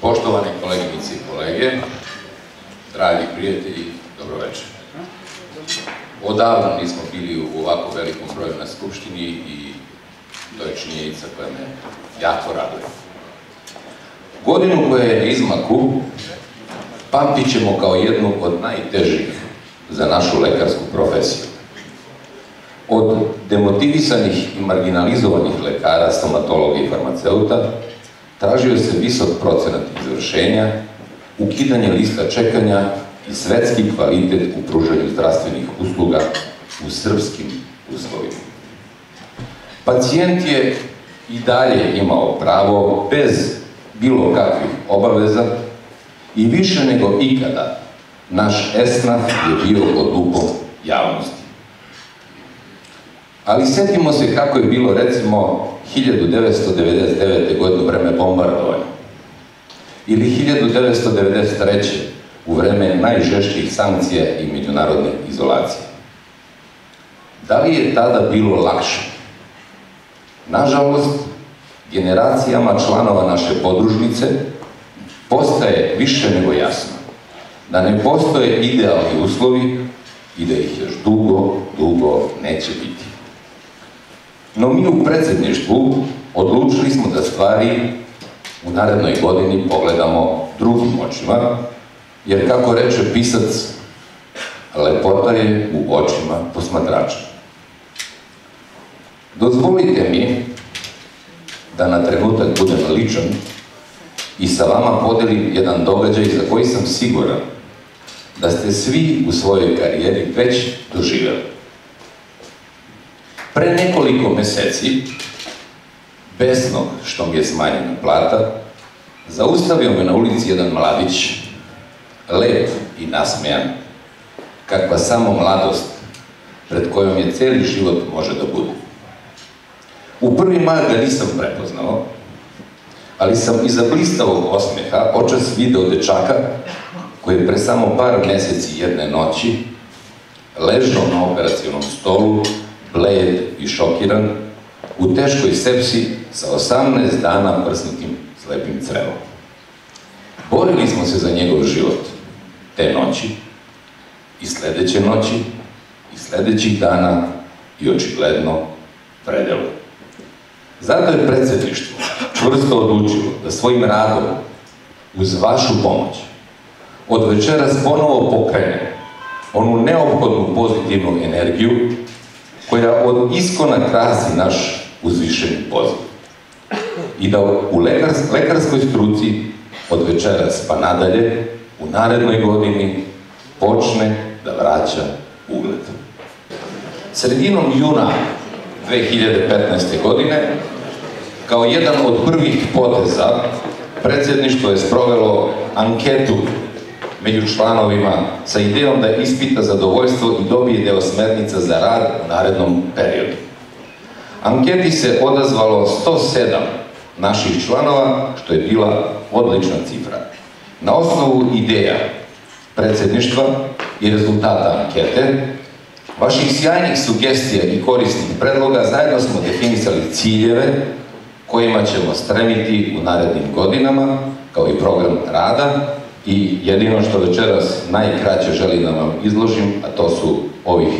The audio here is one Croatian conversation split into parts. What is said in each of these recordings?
Poštovani koleginici i kolege, dragi prijatelji, dobro večer. Odavno nismo bili u ovako velikom broju na Skupštini i to je činjenica koja me jako raduje. Godinu koja je izmaku pamtit ćemo kao jednu od najtežih za našu lekarsku profesiju. Od demotivisanih i marginalizovanih lekara, stomatologa i farmaceuta, tražio se visok procenat izvršenja, ukidanje lista čekanja i svetski kvalitet u pružanju zdravstvenih usluga u srpskim uslovima. Pacijent je i dalje imao pravo bez bilo kakvih obaveza i više nego ikada naš esnaf je bio pod lupom javnosti. Ali setimo se kako je bilo recimo 1999. godine u vreme bombardovanja ili 1993. u vreme najžešćih sankcija i međunarodne izolacije. Da li je tada bilo lakše? Nažalost, generacijama članova naše podružnice postaje više nego jasno da ne postoje idealni uslovi i da ih još dugo, dugo neće biti. No mi u predsjedništvu odlučili smo da stvari u narednoj godini pogledamo drugim očima, jer kako reče pisac, lepota je u očima posmatrača. Dozvolite mi da na trenutak budem ličan i sa vama podelim jedan događaj za koji sam siguran da ste svi u svojoj karijeri već doživjeli. Pre nekoliko meseci, besnog što mi je smanjena plata, zaustavio me na ulici jedan mladić, lep i nasmejan, kakva samo mladost pred kojom je cijeli život može da bude. U prvi maj ga nisam prepoznao, ali sam iza blistavog osmeha očas video dečaka koji je pre samo par meseci jedne noći ležao na operacijnom stolu, bled i šokiran, u teškoj sepsi sa 18 dana prsnutim slepim crevom. Borili smo se za njegov život te noći i sledeće noći i sledećih dana i očigledno predelo. Zato je predsjedništvo čvrsto odlučilo da svojim radom, uz vašu pomoć, od večeras ponovo pokrene onu neophodnu pozitivnu energiju koja od iskona krasi naš uzvišeni poziv. I da u lekarskoj struci od večeras pa nadalje u narednoj godini počne da vraća ugled. Sredinom juna 2015. godine, kao jedan od prvih poteza, predsjedništvo je sprovelo anketu među članovima sa idejom da ispita zadovoljstvo i dobije deo smernica za rad u narednom periodu. Anketi se odazvalo 107 naših članova, što je bila odlična cifra. Na osnovu ideja predsjedništva i rezultata ankete, vaših sjajnih sugestija i korisnih predloga zajedno smo definisali ciljeve kojima ćemo stremiti u narednim godinama, kao i program rada i jedino što večeras najkraće želim da vam izložim, a to su ovih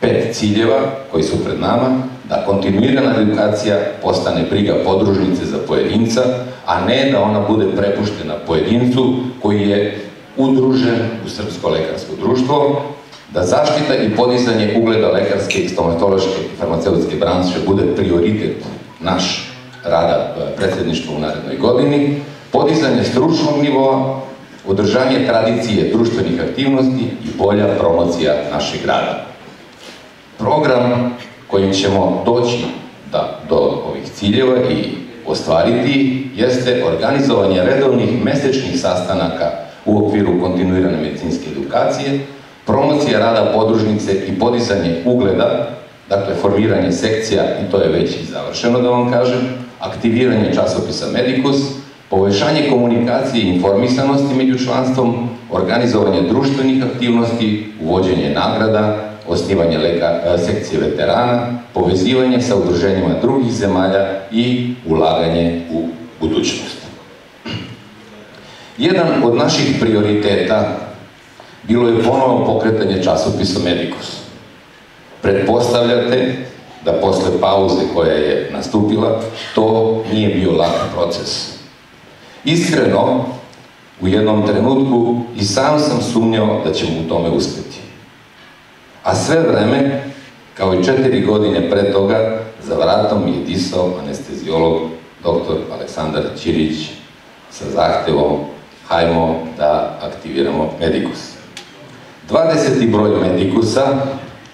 pet ciljeva koji su pred nama, da kontinuirana edukacija postane briga podružnice za pojedinca, a ne da ona bude prepuštena pojedincu koji je udružen u Srpsko lekarsko društvo, da zaštita i podizanje ugleda lekarske i stomatološke i farmaceutske branše bude prioritet naš rada predsjedništva u narednoj godini, podizanje stručnog nivoa, održanje tradicije društvenih aktivnosti i bolja promocija našeg grada. Program kojim ćemo doći da, do ovih ciljeva i ostvariti jeste organizovanje redovnih mesečnih sastanaka u okviru kontinuirane medicinske edukacije, promocija rada podružnice i podizanje ugleda, dakle formiranje sekcija, i to je već i završeno da vam kažem, aktiviranje časopisa Medicus, povećanje komunikacije i informisanosti među članstvom, organizovanje društvenih aktivnosti, uvođenje nagrada, osnivanje leka, sekcije veterana, povezivanje sa udruženjima drugih zemalja i ulaganje u budućnost. Jedan od naših prioriteta bilo je ponovo pokretanje časopisa Medicus. Pretpostavljate da posle pauze koja je nastupila, to nije bio lak proces. Iskreno, u jednom trenutku i sam sam sumnjao da ćemo u tome uspjeti. A sve vreme, kao i četiri godine pre toga, za vratom je disao anestezijolog dr. Aleksandar Ćirić sa zahtevom hajmo da aktiviramo Medikus. 20. broj Medikusa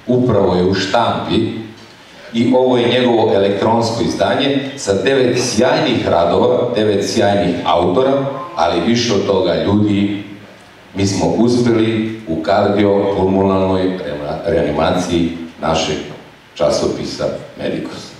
upravo je u štampi i ovo je njegovo elektronsko izdanje sa devet sjajnih radova, devet sjajnih autora, ali više od toga ljudi, mi smo uspjeli u kardiopulmonalnoj reanimaciji našeg časopisa Medicus.